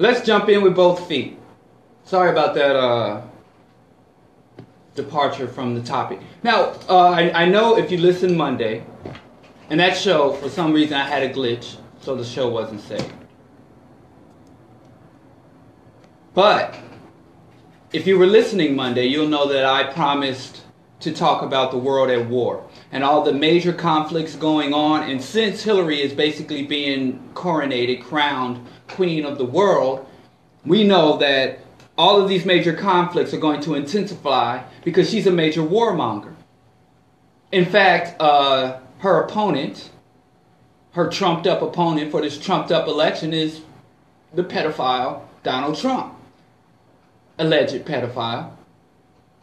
Let's jump in with both feet. Sorry about that uh, departure from the topic. Now, uh, I, I know if you listened Monday, and that show, for some reason, I had a glitch, so the show wasn't saved. But if you were listening Monday, you'll know that I promised to talk about the world at war and all the major conflicts going on. And since Hillary is basically being coronated, crowned queen of the world, we know that all of these major conflicts are going to intensify because she's a major warmonger. In fact, uh, her opponent, her trumped up opponent for this trumped up election is the pedophile Donald Trump. Alleged pedophile.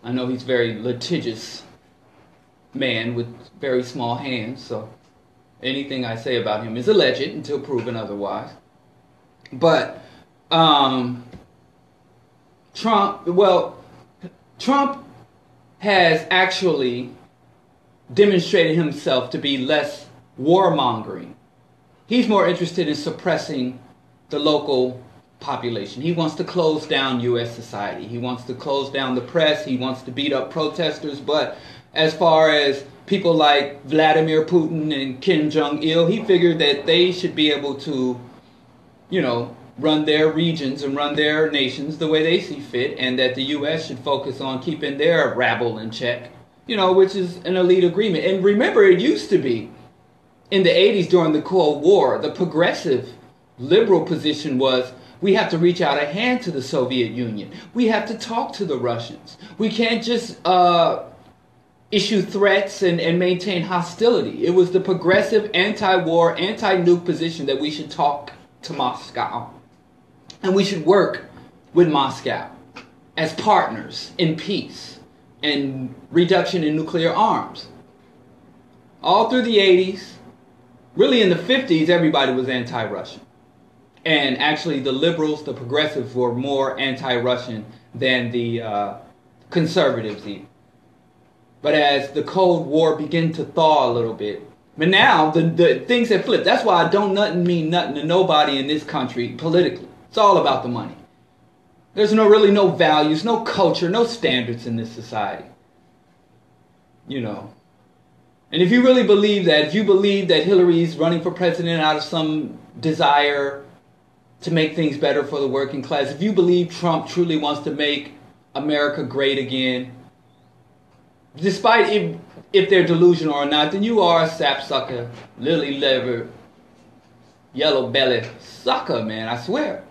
I know he's very litigious man with very small hands, so anything I say about him is alleged until proven otherwise. But um, Trump, well, Trump has actually demonstrated himself to be less warmongering. He's more interested in suppressing the local population. He wants to close down U.S. society. He wants to close down the press. He wants to beat up protesters. But as far as people like Vladimir Putin and Kim Jong il, he figured that they should be able to, you know, run their regions and run their nations the way they see fit, and that the U.S. should focus on keeping their rabble in check, you know, which is an elite agreement. And remember, it used to be in the 80s during the Cold War, the progressive liberal position was we have to reach out a hand to the Soviet Union. We have to talk to the Russians. We can't just uh, issue threats and, and maintain hostility. It was the progressive anti war, anti nuke position that we should talk to Moscow. And we should work with Moscow as partners in peace and reduction in nuclear arms. All through the 80s, really in the 50s, everybody was anti Russian. And actually, the liberals, the progressives, were more anti Russian than the uh, conservatives, even. But as the Cold War began to thaw a little bit, but now the, the things have flipped. That's why I don't nothing mean nothing to nobody in this country politically. It's all about the money. There's no really no values, no culture, no standards in this society. You know. And if you really believe that, if you believe that Hillary's running for president out of some desire to make things better for the working class, if you believe Trump truly wants to make America great again, despite if, if they're delusional or not, then you are a sapsucker, lily liver, yellow belly sucker, man, I swear.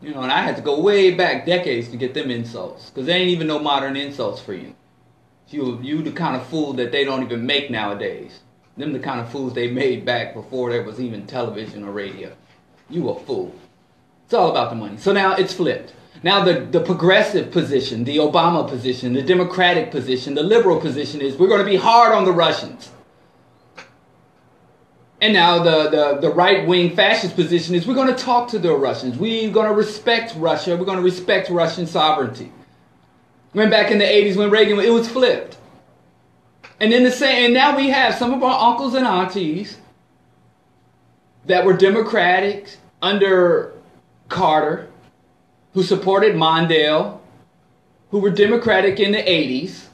You know, and I had to go way back decades to get them insults, because they ain't even no modern insults for you. You, you the kind of fool that they don't even make nowadays. Them the kind of fools they made back before there was even television or radio. You a fool. It's all about the money. So now it's flipped. Now, the, the progressive position, the Obama position, the Democratic position, the liberal position is we're going to be hard on the Russians. And now the, the, the right wing fascist position is we're going to talk to the Russians. We're going to respect Russia. We're going to respect Russian sovereignty. When back in the 80s when Reagan, it was flipped. And then the same, and now we have some of our uncles and aunties that were Democratic under Carter who supported Mondale, who were Democratic in the 80s,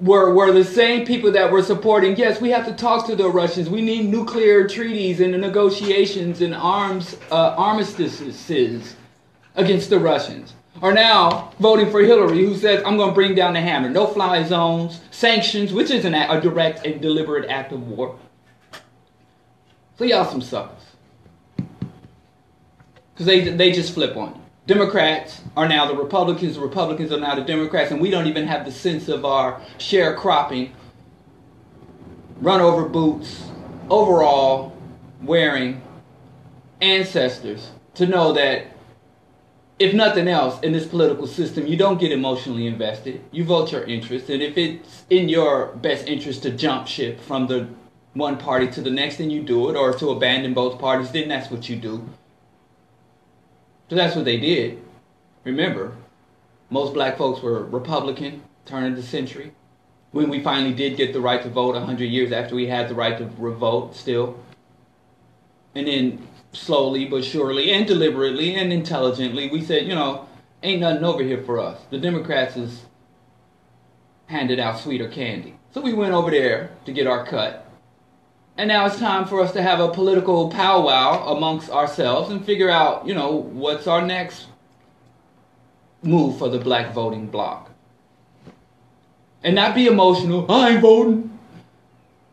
were, were the same people that were supporting, yes, we have to talk to the Russians. We need nuclear treaties and negotiations and arms uh, armistices against the Russians. Are now voting for Hillary, who says, I'm going to bring down the hammer. No fly zones, sanctions, which is an, a direct and deliberate act of war. So, y'all some suckers because they they just flip on you. Democrats are now the Republicans, the Republicans are now the Democrats, and we don't even have the sense of our sharecropping, run over boots, overall wearing ancestors to know that if nothing else in this political system, you don't get emotionally invested. You vote your interest, and if it's in your best interest to jump ship from the one party to the next, then you do it, or to abandon both parties, then that's what you do. So that's what they did. Remember, most black folks were Republican, turn of the century. When we finally did get the right to vote 100 years after we had the right to revolt still. And then slowly but surely and deliberately and intelligently, we said, you know, ain't nothing over here for us. The Democrats is handed out sweeter candy. So we went over there to get our cut. And now it's time for us to have a political powwow amongst ourselves and figure out, you know, what's our next move for the black voting bloc. And not be emotional, I ain't voting,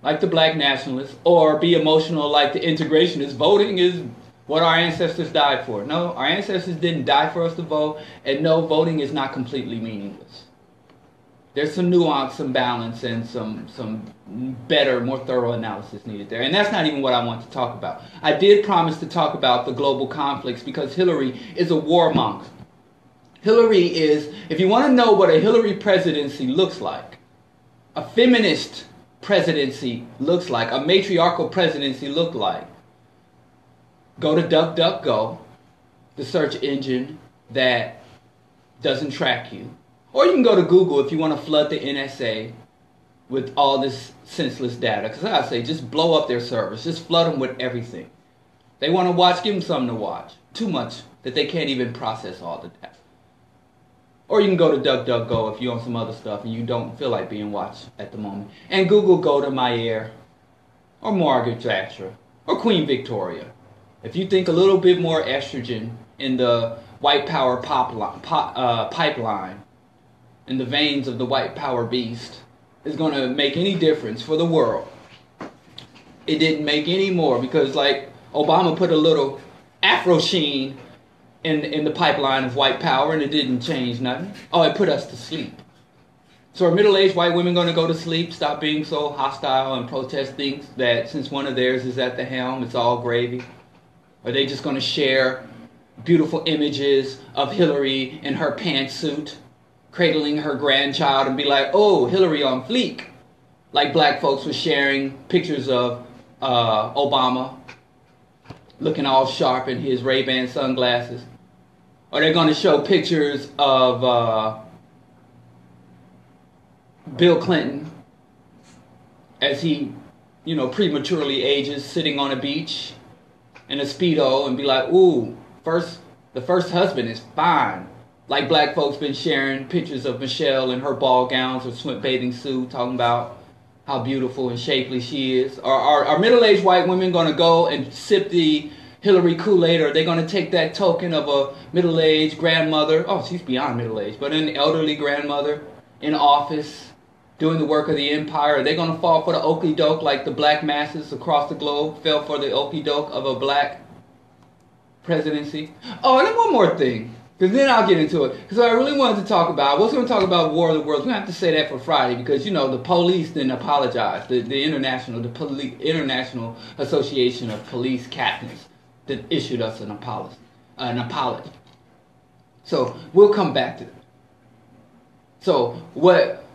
like the black nationalists, or be emotional like the integrationists. Voting is what our ancestors died for. No, our ancestors didn't die for us to vote, and no, voting is not completely meaningless there's some nuance, some balance, and some some better, more thorough analysis needed there. And that's not even what I want to talk about. I did promise to talk about the global conflicts because Hillary is a warmonger. Hillary is, if you want to know what a Hillary presidency looks like, a feminist presidency looks like, a matriarchal presidency look like, go to DuckDuckGo, the search engine that doesn't track you or you can go to Google if you want to flood the NSA with all this senseless data. Because I say, just blow up their servers. Just flood them with everything. They want to watch, give them something to watch. Too much that they can't even process all the data. Or you can go to DuckDuckGo if you own some other stuff and you don't feel like being watched at the moment. And Google Golda Meir or Margaret Thatcher or Queen Victoria. If you think a little bit more estrogen in the white power pop pop, uh, pipeline in the veins of the white power beast is going to make any difference for the world. It didn't make any more because, like, Obama put a little afro sheen in, in the pipeline of white power and it didn't change nothing. Oh, it put us to sleep. So are middle-aged white women going to go to sleep, stop being so hostile and protest things that since one of theirs is at the helm, it's all gravy? Are they just going to share beautiful images of Hillary in her pantsuit cradling her grandchild and be like, oh, Hillary on fleek. Like black folks were sharing pictures of uh, Obama looking all sharp in his Ray-Ban sunglasses. Or they're going to show pictures of uh, Bill Clinton as he, you know, prematurely ages, sitting on a beach in a Speedo and be like, ooh, first, the first husband is fine like black folks been sharing pictures of Michelle in her ball gowns or swim bathing suit, talking about how beautiful and shapely she is. Are, are, are middle-aged white women going to go and sip the Hillary Kool-Aid, or are they going to take that token of a middle-aged grandmother? Oh, she's beyond middle-aged, but an elderly grandmother in office doing the work of the empire. Are they going to fall for the okey doke like the black masses across the globe fell for the okey doke of a black presidency? Oh, and then one more thing. Because then I'll get into it. Because I really wanted to talk about, I was going to talk about War of the Worlds. We're going to have to say that for Friday because, you know, the police didn't apologize. The, the international, the Poli- International Association of Police Captains that issued us an apology. An apology. So we'll come back to that. So what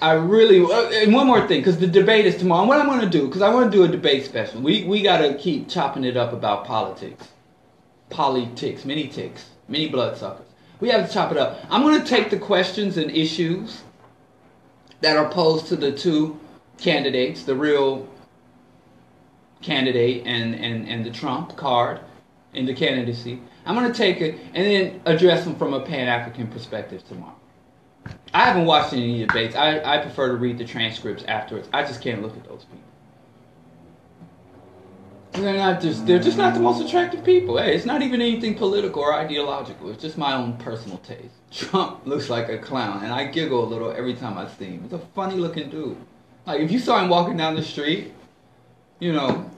I really, uh, and one more thing, because the debate is tomorrow. And what I'm going to do, because I want to do a debate special. We, we got to keep chopping it up about politics. Politics, many ticks mini bloodsuckers. We have to chop it up. I'm going to take the questions and issues that are posed to the two candidates, the real candidate and, and, and the Trump card in the candidacy. I'm going to take it and then address them from a Pan African perspective tomorrow. I haven't watched any debates. I, I prefer to read the transcripts afterwards. I just can't look at those people. They're not just they're just not the most attractive people. Hey, it's not even anything political or ideological. It's just my own personal taste. Trump looks like a clown, and I giggle a little every time I see him. He's a funny looking dude. Like if you saw him walking down the street, you know,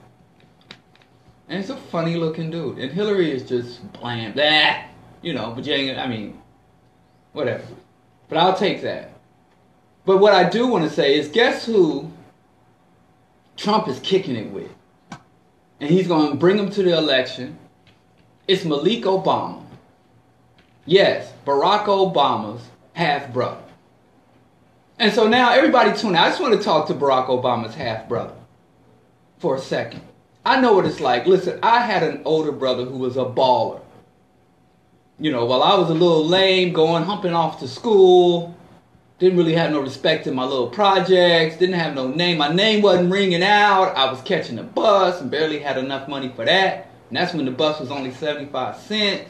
and it's a funny looking dude. And Hillary is just bland, blah, you know. But yeah, I mean, whatever. But I'll take that. But what I do want to say is, guess who Trump is kicking it with? And he's going to bring him to the election. It's Malik Obama. Yes, Barack Obama's half brother. And so now everybody tune in. I just want to talk to Barack Obama's half brother for a second. I know what it's like. Listen, I had an older brother who was a baller. You know, while I was a little lame, going humping off to school, didn't really have no respect in my little projects. Didn't have no name. My name wasn't ringing out. I was catching a bus and barely had enough money for that. And that's when the bus was only 75 cents.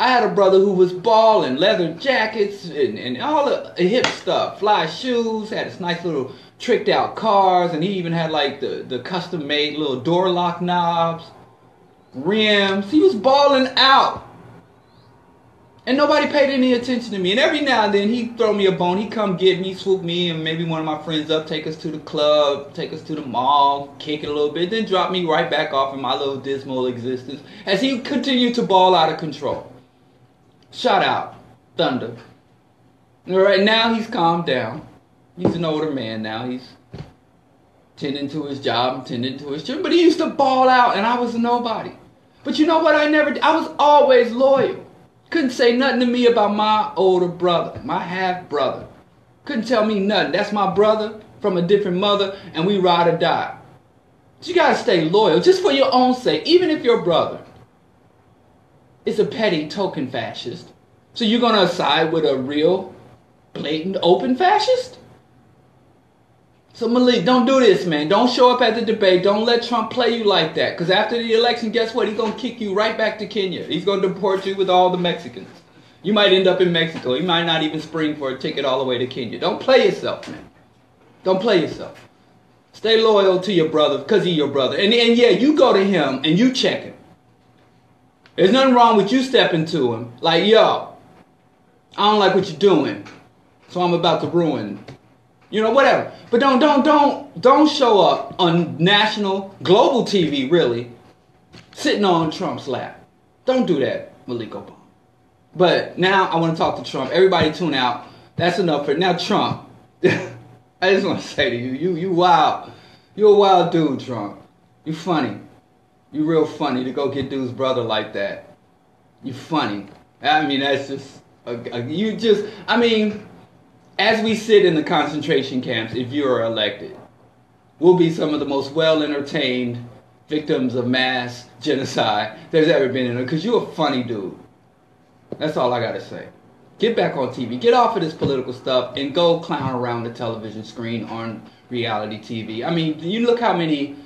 I had a brother who was balling, leather jackets and, and all the hip stuff, fly shoes, had this nice little tricked out cars, and he even had like the, the custom made little door lock knobs, rims. He was balling out. And nobody paid any attention to me. And every now and then he'd throw me a bone. He'd come get me, swoop me, and maybe one of my friends up, take us to the club, take us to the mall, kick it a little bit, then drop me right back off in my little dismal existence as he continued to ball out of control. Shout out, Thunder. All right, now he's calmed down. He's an older man now. He's tending to his job, tending to his children. But he used to ball out, and I was nobody. But you know what? I never. I was always loyal. Couldn't say nothing to me about my older brother, my half brother. Couldn't tell me nothing. That's my brother from a different mother, and we ride or die. But you gotta stay loyal, just for your own sake, even if your brother is a petty token fascist. So you're gonna side with a real, blatant, open fascist? So Malik, don't do this, man. Don't show up at the debate. Don't let Trump play you like that. Because after the election, guess what? He's going to kick you right back to Kenya. He's going to deport you with all the Mexicans. You might end up in Mexico. He might not even spring for a ticket all the way to Kenya. Don't play yourself, man. Don't play yourself. Stay loyal to your brother because he's your brother. And, and yeah, you go to him and you check him. There's nothing wrong with you stepping to him. Like, yo, I don't like what you're doing. So I'm about to ruin you know, whatever. But don't don't don't don't show up on national global TV really sitting on Trump's lap. Don't do that, Malik Obama. But now I want to talk to Trump. Everybody tune out. That's enough for now. Trump. I just want to say to you, you you wild. You're a wild dude, Trump. You funny. You real funny to go get dude's brother like that. You funny. I mean, that's just a, a, you just. I mean, as we sit in the concentration camps, if you are elected, we'll be some of the most well entertained victims of mass genocide there's ever been in it. Because you're a funny dude. That's all I got to say. Get back on TV. Get off of this political stuff and go clown around the television screen on reality TV. I mean, you look how many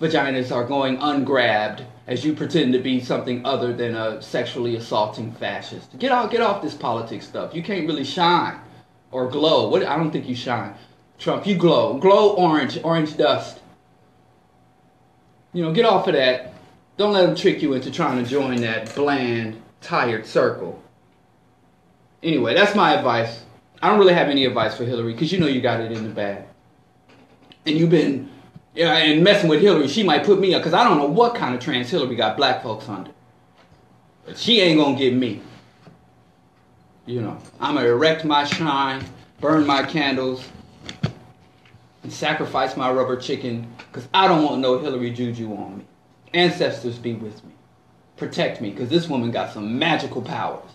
vaginas are going ungrabbed as you pretend to be something other than a sexually assaulting fascist. Get off, get off this politics stuff. You can't really shine or glow. What? I don't think you shine. Trump, you glow. Glow orange, orange dust. You know, get off of that. Don't let them trick you into trying to join that bland, tired circle. Anyway, that's my advice. I don't really have any advice for Hillary because you know you got it in the bag. And you've been, yeah, and messing with Hillary, she might put me up because I don't know what kind of trans Hillary got black folks under. But she ain't gonna get me. You know, I'm going to erect my shrine, burn my candles, and sacrifice my rubber chicken because I don't want no Hillary Juju on me. Ancestors be with me. Protect me because this woman got some magical powers.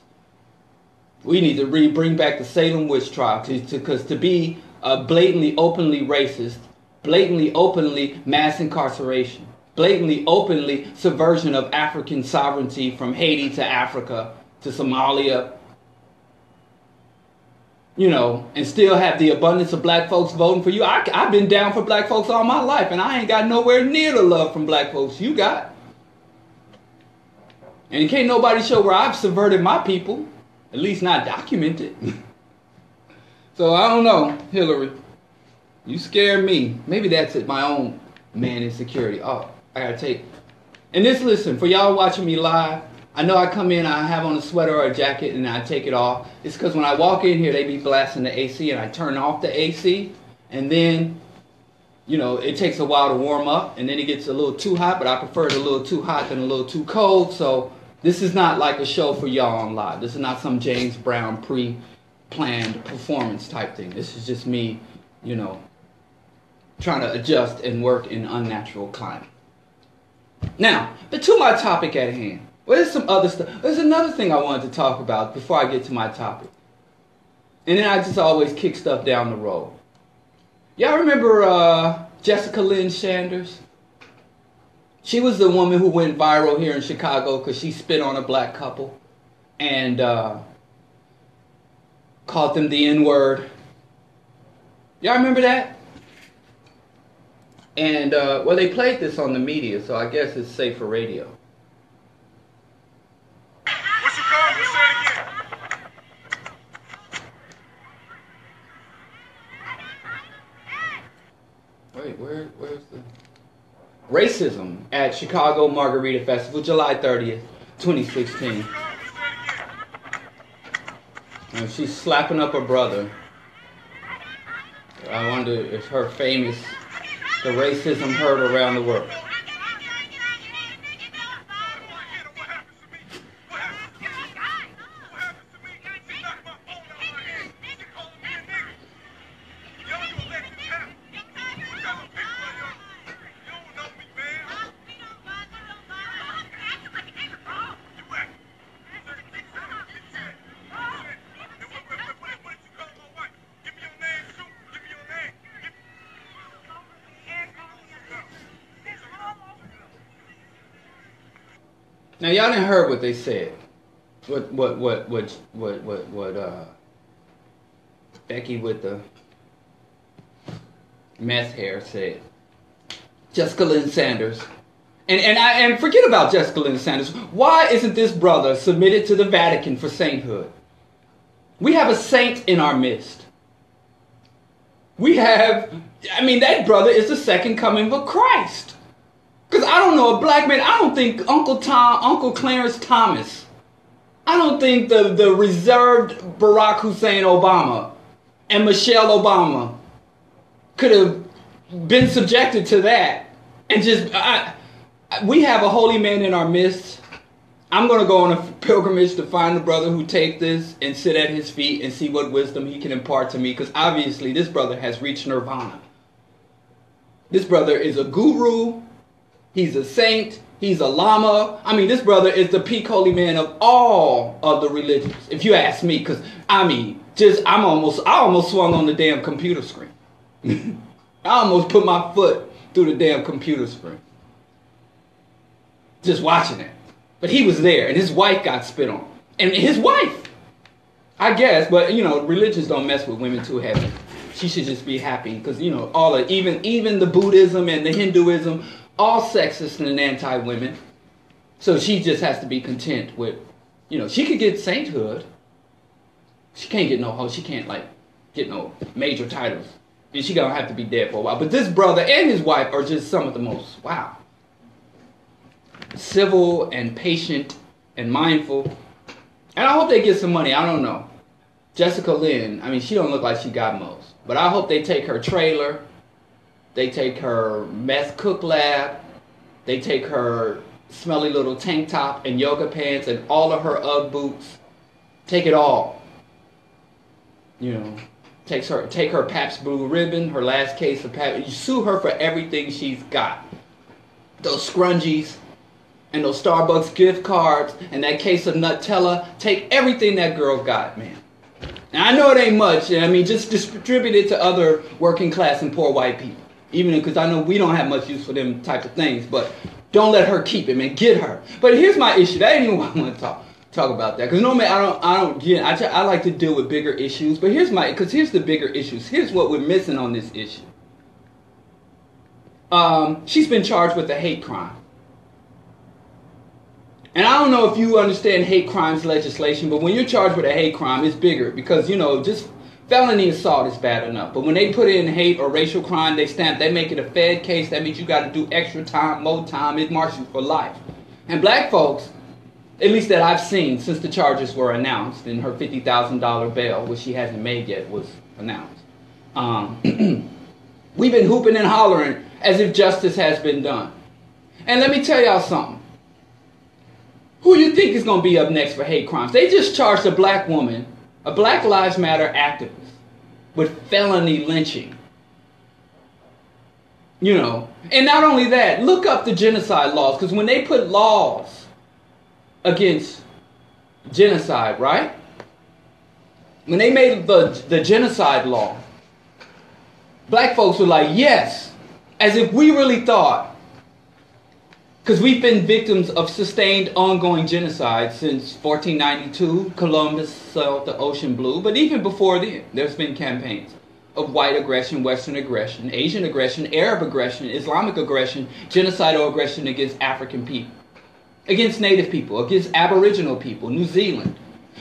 We need to re- bring back the Salem witch trial because to, to be blatantly, openly racist, blatantly, openly mass incarceration, blatantly, openly subversion of African sovereignty from Haiti to Africa to Somalia you know, and still have the abundance of black folks voting for you. I, I've been down for black folks all my life, and I ain't got nowhere near the love from black folks you got. And it can't nobody show where I've subverted my people, at least not documented. so I don't know, Hillary. You scare me. Maybe that's it, my own man insecurity. Oh, I gotta take. And this, listen, for y'all watching me live, I know I come in, I have on a sweater or a jacket, and I take it off. It's because when I walk in here, they be blasting the AC, and I turn off the AC, and then, you know, it takes a while to warm up, and then it gets a little too hot, but I prefer it a little too hot than a little too cold. So this is not like a show for y'all on live. This is not some James Brown pre-planned performance type thing. This is just me, you know, trying to adjust and work in unnatural climate. Now, but to my topic at hand. There's some other stuff. There's another thing I wanted to talk about before I get to my topic. And then I just always kick stuff down the road. Y'all remember uh, Jessica Lynn Sanders? She was the woman who went viral here in Chicago because she spit on a black couple and uh, called them the N word. Y'all remember that? And uh, well, they played this on the media, so I guess it's safe for radio. What you call me? Say it again. Wait, where, where's the racism at Chicago Margarita Festival, July 30th, 2016. And she's slapping up her brother. I wonder if her famous, the racism heard around the world. Y'all didn't heard what they said. What what what what what what what uh Becky with the mess hair said. Jessica Lynn Sanders. And and I and forget about Jessica Lynn Sanders. Why isn't this brother submitted to the Vatican for sainthood? We have a saint in our midst. We have I mean that brother is the second coming of Christ. I don't know a black man. I don't think Uncle Tom, Uncle Clarence Thomas. I don't think the, the reserved Barack Hussein Obama and Michelle Obama could have been subjected to that. And just, I, we have a holy man in our midst. I'm going to go on a pilgrimage to find the brother who take this and sit at his feet and see what wisdom he can impart to me. Because obviously, this brother has reached nirvana. This brother is a guru He's a saint. He's a lama. I mean, this brother is the peak holy man of all of the religions, if you ask me. Because I mean, just I'm almost I almost swung on the damn computer screen. I almost put my foot through the damn computer screen. Just watching it. But he was there, and his wife got spit on, and his wife. I guess, but you know, religions don't mess with women too heavy. She should just be happy because you know all the even even the Buddhism and the Hinduism all sexist and anti-women. So she just has to be content with, you know, she could get sainthood. She can't get no, she can't like get no major titles. And she gonna have to be dead for a while. But this brother and his wife are just some of the most, wow. Civil and patient and mindful. And I hope they get some money. I don't know. Jessica Lynn, I mean, she don't look like she got most. But I hope they take her trailer they take her meth cook lab. They take her smelly little tank top and yoga pants and all of her UGG boots. Take it all. You know, takes her take her Pabst Blue Ribbon, her last case of Pabst. You sue her for everything she's got. Those scrunchies and those Starbucks gift cards and that case of Nutella. Take everything that girl got, man. And I know it ain't much. I mean, just distribute it to other working class and poor white people. Even because I know we don't have much use for them type of things, but don't let her keep it, man. Get her. But here's my issue. That ain't even I want to talk talk about that because normally I don't I don't get I, I like to deal with bigger issues. But here's my because here's the bigger issues. Here's what we're missing on this issue. Um, she's been charged with a hate crime. And I don't know if you understand hate crimes legislation, but when you're charged with a hate crime, it's bigger because you know just felony assault is bad enough. But when they put in hate or racial crime, they stamp, they make it a fed case. That means you got to do extra time, more time. It marks you for life. And black folks, at least that I've seen since the charges were announced and her $50,000 bail, which she hasn't made yet, was announced. Um, we've been hooping and hollering as if justice has been done. And let me tell y'all something. Who you think is going to be up next for hate crimes? They just charged a black woman, a Black Lives Matter activist, with felony lynching. You know, and not only that, look up the genocide laws because when they put laws against genocide, right? When they made the, the genocide law, black folks were like, yes, as if we really thought, because we've been victims of sustained ongoing genocide since 1492, Columbus sailed the ocean blue, but even before then, there's been campaigns of white aggression, Western aggression, Asian aggression, Arab aggression, Islamic aggression, genocidal aggression against African people, against Native people, against Aboriginal people, New Zealand.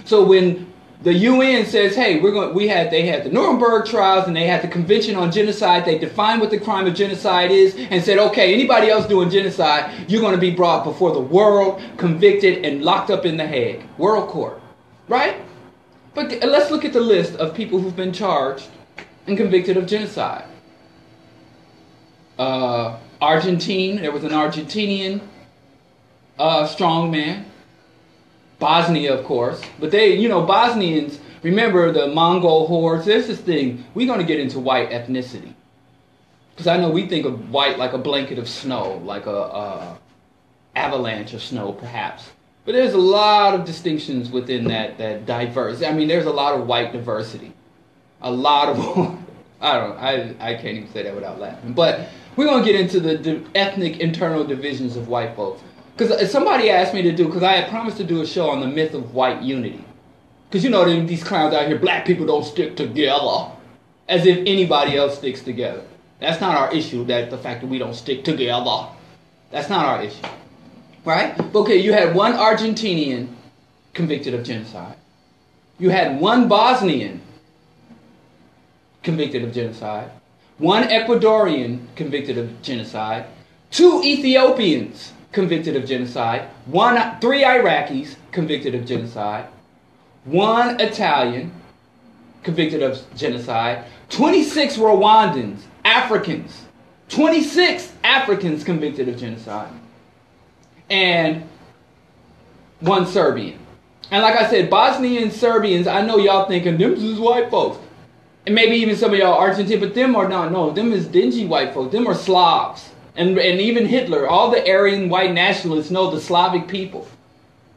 So when the UN says, "Hey, we're going," we had they had the Nuremberg trials and they had the Convention on Genocide. They defined what the crime of genocide is and said, "Okay, anybody else doing genocide, you're going to be brought before the world, convicted, and locked up in the Hague World Court." Right? But let's look at the list of people who've been charged and convicted of genocide. Uh, Argentine, there was an Argentinian uh, strongman. Bosnia, of course. But they, you know, Bosnians, remember the Mongol hordes? There's this thing, we're going to get into white ethnicity. Because I know we think of white like a blanket of snow, like a, a avalanche of snow, perhaps. But there's a lot of distinctions within that, that diverse. I mean, there's a lot of white diversity. A lot of, I don't I, I can't even say that without laughing. But we're going to get into the, the ethnic internal divisions of white folks. Because somebody asked me to do, because I had promised to do a show on the myth of white unity. Because you know, these clowns out here, black people don't stick together. As if anybody else sticks together. That's not our issue, that the fact that we don't stick together. That's not our issue. Right? Okay, you had one Argentinian convicted of genocide. You had one Bosnian convicted of genocide. One Ecuadorian convicted of genocide. Two Ethiopians convicted of genocide, one, three Iraqis convicted of genocide, one Italian convicted of genocide, 26 Rwandans, Africans, 26 Africans convicted of genocide, and one Serbian. And like I said, Bosnian Serbians, I know y'all thinking them is white folks. And maybe even some of y'all Argentine, but them are not, no, them is dingy white folks. Them are Slavs and, and even Hitler, all the Aryan white nationalists know the Slavic people,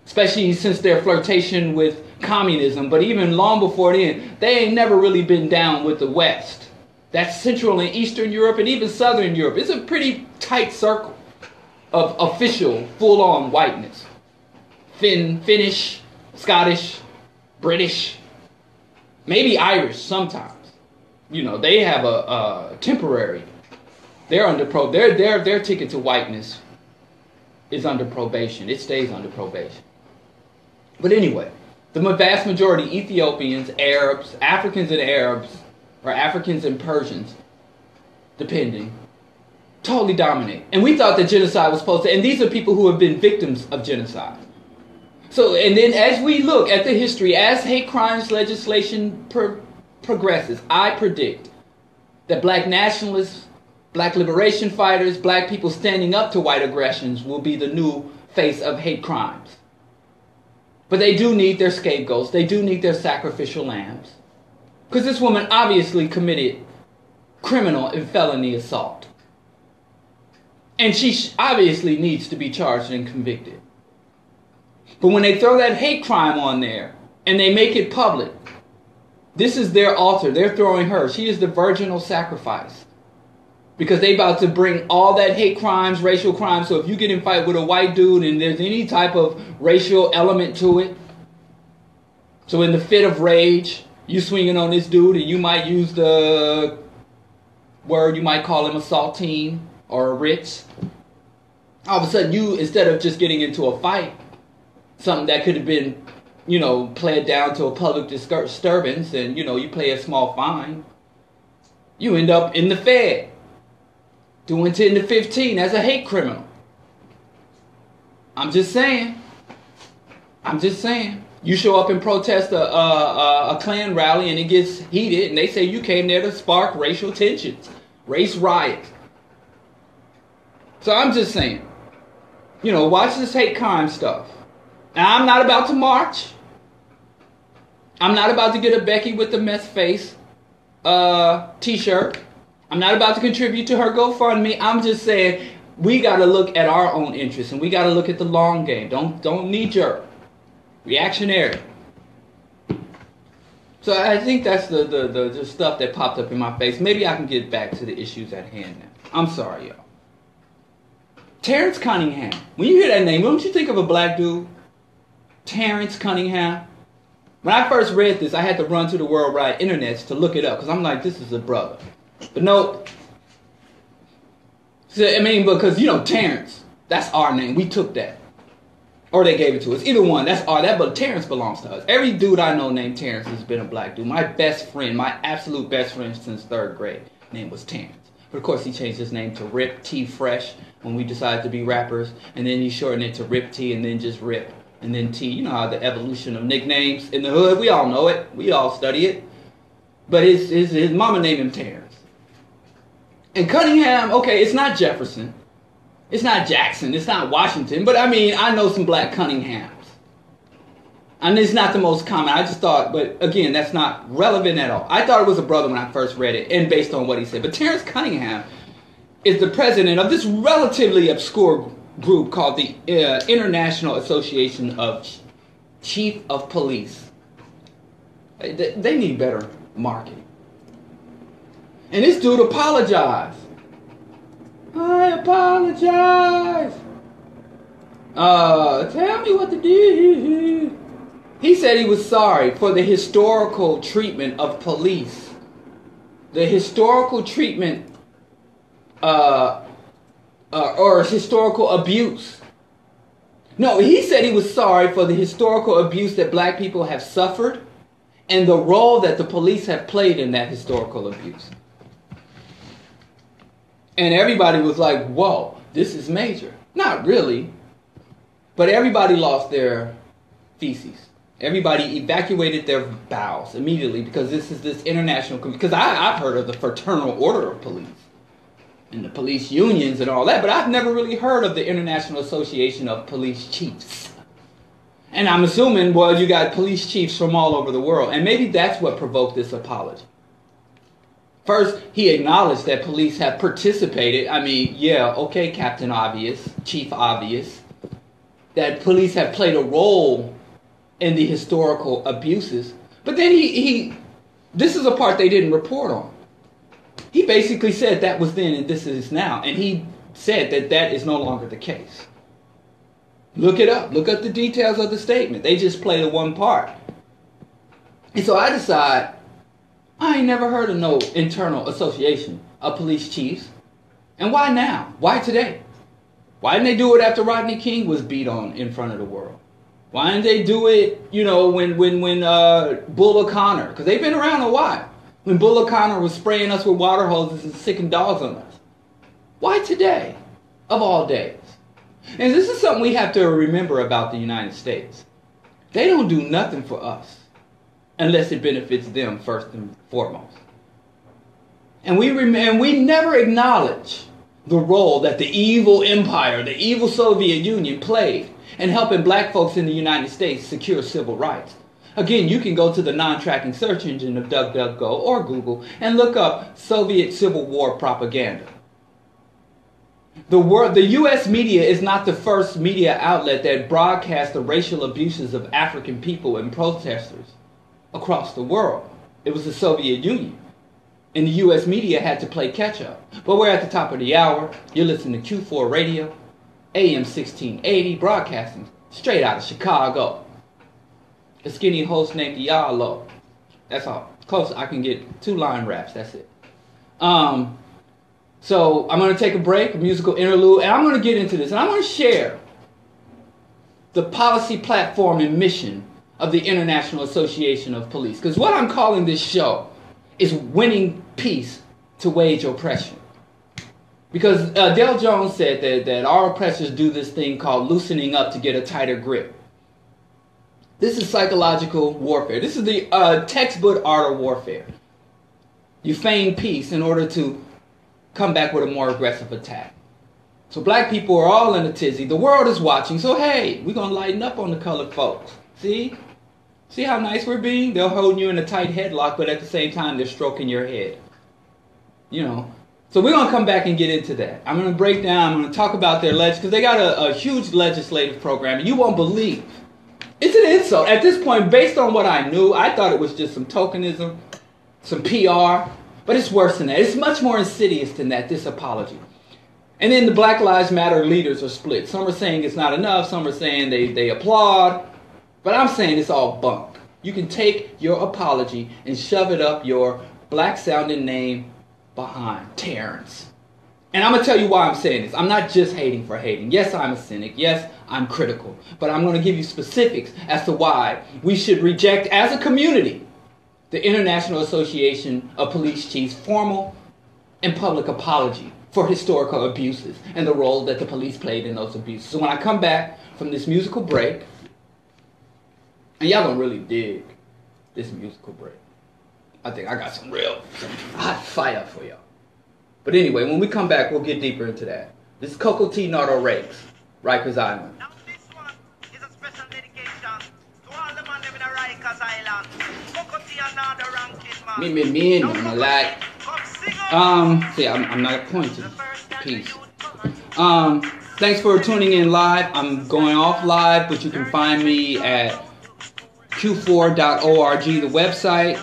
especially since their flirtation with communism. But even long before then, they ain't never really been down with the West. That's Central and Eastern Europe and even Southern Europe. It's a pretty tight circle of official, full on whiteness. Finn, Finnish, Scottish, British, maybe Irish sometimes. You know, they have a, a temporary they're under pro. Their their their ticket to whiteness is under probation. It stays under probation. But anyway, the vast majority Ethiopians, Arabs, Africans and Arabs, or Africans and Persians, depending, totally dominate. And we thought that genocide was supposed to. And these are people who have been victims of genocide. So, and then as we look at the history, as hate crimes legislation progresses, I predict that black nationalists Black liberation fighters, black people standing up to white aggressions will be the new face of hate crimes. But they do need their scapegoats. They do need their sacrificial lambs. Because this woman obviously committed criminal and felony assault. And she obviously needs to be charged and convicted. But when they throw that hate crime on there and they make it public, this is their altar. They're throwing her. She is the virginal sacrifice because they about to bring all that hate crimes, racial crimes. So if you get in fight with a white dude and there's any type of racial element to it, so in the fit of rage, you swinging on this dude and you might use the word you might call him a saltine or a ritz. All of a sudden, you instead of just getting into a fight, something that could have been, you know, played down to a public disturbance, and you know you pay a small fine, you end up in the Fed doing 10 to 15 as a hate criminal. I'm just saying. I'm just saying. You show up and protest a, a, a, Klan rally and it gets heated, and they say you came there to spark racial tensions, race riots. So I'm just saying, you know, watch this hate crime stuff. Now, I'm not about to march. I'm not about to get a Becky with the mess face uh, t shirt. I'm not about to contribute to her GoFundMe. I'm just saying we got to look at our own interests and we got to look at the long game. Don't don't knee jerk, reactionary. So I think that's the, the, the, the stuff that popped up in my face. Maybe I can get back to the issues at hand now. I'm sorry, y'all. Terrence Cunningham. When you hear that name, don't you think of a black dude? Terrence Cunningham. When I first read this, I had to run to the worldwide internets to look it up because I'm like, this is a brother. But no, I mean, because you know Terrence, that's our name. We took that, or they gave it to us. Either one, that's our that. But Terrence belongs to us. Every dude I know named Terrence has been a black dude. My best friend, my absolute best friend since third grade, name was Terrence. But of course, he changed his name to Rip T Fresh when we decided to be rappers, and then he shortened it to Rip T, and then just Rip, and then T. You know how the evolution of nicknames in the hood. We all know it. We all study it. But his his, his mama named him Terrence. And Cunningham, okay, it's not Jefferson, it's not Jackson, it's not Washington, but I mean, I know some black Cunninghams. And it's not the most common. I just thought, but again, that's not relevant at all. I thought it was a brother when I first read it, and based on what he said. But Terrence Cunningham is the president of this relatively obscure group called the uh, International Association of Chief of Police. They, they need better marketing. And this dude apologized. I apologize. Uh, tell me what to do. He said he was sorry for the historical treatment of police. The historical treatment uh, uh, or historical abuse. No, he said he was sorry for the historical abuse that black people have suffered and the role that the police have played in that historical abuse. And everybody was like, whoa, this is major. Not really. But everybody lost their feces. Everybody evacuated their bowels immediately because this is this international. Because I've heard of the Fraternal Order of Police and the police unions and all that, but I've never really heard of the International Association of Police Chiefs. And I'm assuming, well, you got police chiefs from all over the world. And maybe that's what provoked this apology. First, he acknowledged that police have participated. I mean, yeah, okay, Captain Obvious, Chief Obvious, that police have played a role in the historical abuses. But then he, he this is a part they didn't report on. He basically said that was then and this is now. And he said that that is no longer the case. Look it up. Look up the details of the statement. They just play the one part. And so I decide I ain't never heard of no internal association of police chiefs. And why now? Why today? Why didn't they do it after Rodney King was beat on in front of the world? Why didn't they do it, you know, when when when uh, Bull O'Connor? Because they've been around a while. When Bull O'Connor was spraying us with water hoses and sicking dogs on us. Why today, of all days? And this is something we have to remember about the United States. They don't do nothing for us unless it benefits them first and foremost. And we rem- and we never acknowledge the role that the evil empire, the evil Soviet Union played in helping black folks in the United States secure civil rights. Again, you can go to the non-tracking search engine of DuckDuckGo or Google and look up Soviet Civil War propaganda. The, world, the U.S. media is not the first media outlet that broadcasts the racial abuses of African people and protesters across the world. It was the Soviet Union. And the U.S. media had to play catch up. But we're at the top of the hour. You're listening to Que4 Radio, AM 1680, broadcasting straight out of Chicago. A skinny host named Diallo. That's all. Close. I can get two line raps. That's it. Um, so I'm going to take a break, a musical interlude, and I'm going to get into this. And I'm going to share the policy platform and mission of the International Association of Police. Because what I'm calling this show is winning peace to wage oppression. Because uh, Dale Jones said that, that our oppressors do this thing called loosening up to get a tighter grip. This is psychological warfare. This is the uh, textbook art of warfare. You feign peace in order to come back with a more aggressive attack. So black people are all in a tizzy. The world is watching. So hey, we're gonna lighten up on the colored folks. See? See how nice we're being? They're holding you in a tight headlock, but at the same time, they're stroking your head. You know. So we're going to come back and get into that. I'm going to break down, I'm going to talk about their leg because they got a, a huge legislative program, and you won't believe. It's an insult. At this point, based on what I knew, I thought it was just some tokenism, some PR, but it's worse than that. It's much more insidious than that, this apology. And then the Black Lives Matter leaders are split. Some are saying it's not enough, some are saying they, they applaud, but I'm saying it's all bunk. You can take your apology and shove it up your black sounding name behind Terrence. And I'm going to tell you why I'm saying this. I'm not just hating for hating. Yes, I'm a cynic. Yes, I'm critical. But I'm going to give you specifics as to why we should reject, as a community, the International Association of Police Chiefs' formal and public apology for historical abuses and the role that the police played in those abuses. So when I come back from this musical break, and y'all gonna really dig this musical break. I think I got some real, some hot fire for y'all. But anyway, when we come back, we'll get deeper into that. This is Cocoa Tea Nardo Ranks, Rikers Island. Now this one is a special dedication to all the man living in Rikers Island. Cocoa Tea and all the man. Me, me, me, and I'm like, Come sing up. um, see, I'm, I'm not pointing. The first time Peace. you come and Um, thanks for tuning in live. I'm going off live, but you can find me at que4.org, the website.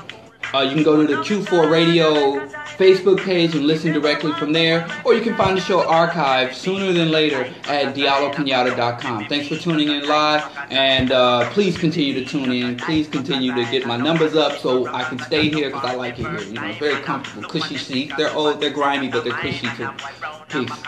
Uh, you can go to the Que4 Radio Facebook page and listen directly from there, or you can find the show archived sooner than later at diallokenyatta.com. Thanks for tuning in live, and uh, please continue to tune in. Please continue to get my numbers up so I can stay here because I like it here. You know, it's very comfortable, cushy seat. They're old, they're grimy, but they're cushy too. Peace.